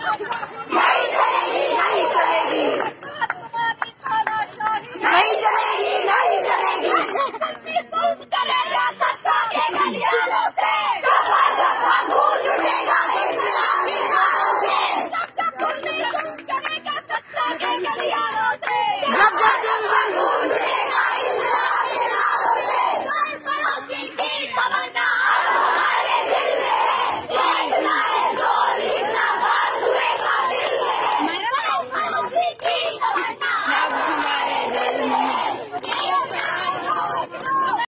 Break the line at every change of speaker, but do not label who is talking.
नहीं चलेगी नहीं चलेगी। नहीं चलेगी नहीं